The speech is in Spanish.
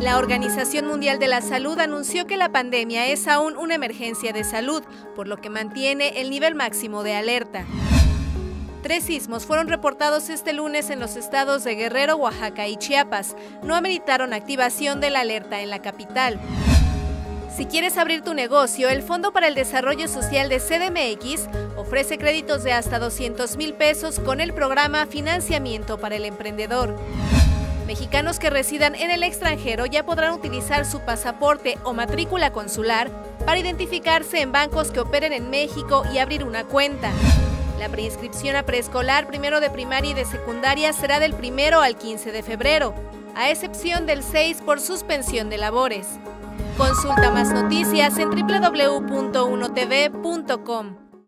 La Organización Mundial de la Salud anunció que la pandemia es aún una emergencia de salud, por lo que mantiene el nivel máximo de alerta. Tres sismos fueron reportados este lunes en los estados de Guerrero, Oaxaca y Chiapas. No ameritaron activación de la alerta en la capital. Si quieres abrir tu negocio, el Fondo para el Desarrollo Social de CDMX ofrece créditos de hasta 200 mil pesos con el programa Financiamiento para el Emprendedor. Mexicanos que residan en el extranjero ya podrán utilizar su pasaporte o matrícula consular para identificarse en bancos que operen en México y abrir una cuenta. La preinscripción a preescolar, primero de primaria y de secundaria será del primero al 15 de febrero, a excepción del 6 por suspensión de labores. Consulta más noticias en www.unotv.com.